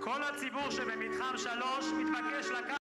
כל הציבור שבמתחם 3 מתבקש לקחת